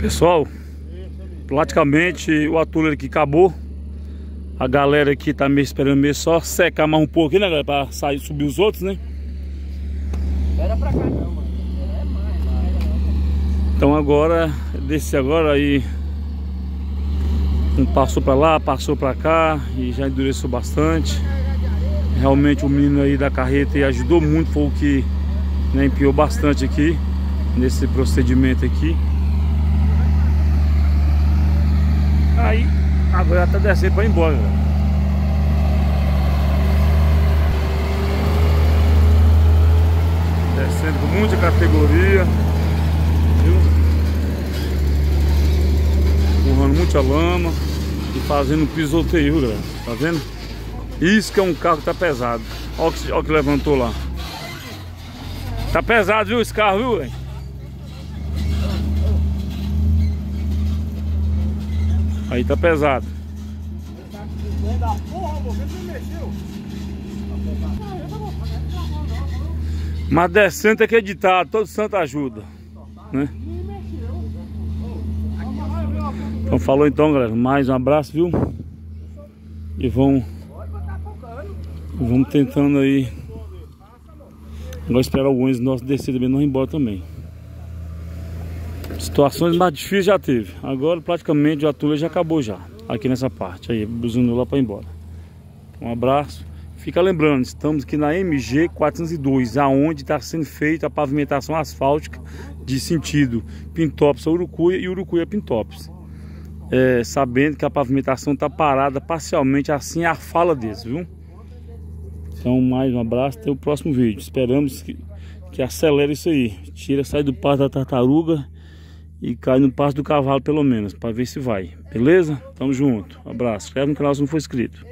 Pessoal, praticamente o atulho aqui acabou. A galera aqui tá meio esperando meio só secar mais um pouco, né, galera? Pra sair, subir os outros, né? Era pra cá não, mano. É mais, mais. Então agora, desci agora aí. Um passou pra lá, passou pra cá e já endureceu bastante. Realmente o menino aí da carreta aí ajudou muito, foi o que né, empiou bastante aqui nesse procedimento aqui. Aí, agora tá descendo para ir embora. Descendo com muita categoria. Viu? Empurrando muita lama e fazendo pisoteio, galera. Tá vendo? Isso que é um carro que tá pesado. Olha que, que levantou lá. Tá pesado, viu, esse carro, viu, velho? Aí tá pesado. Mas descendo é que editar, todo santo ajuda. Né? Então falou então, galera. Mais um abraço, viu? E vamos. Vamos tentando aí. Vamos esperar alguns nossos descer também não ir embora também. Situações mais difíceis já teve. Agora praticamente a turma já acabou já. Aqui nessa parte. Aí, buzinou lá para ir embora. Um abraço. Fica lembrando, estamos aqui na MG 402, aonde está sendo feita a pavimentação asfáltica de sentido Pintópolis a Urucuia e Urucuia a Pintópolis. É, sabendo que a pavimentação está parada parcialmente, assim é a fala deles, viu? Então, mais um abraço, até o próximo vídeo. Esperamos que, que acelere isso aí. Tira, sai do passo da tartaruga e cai no passo do cavalo pelo menos, para ver se vai. Beleza? Tamo junto. abraço. Inscreve no canal se não for inscrito.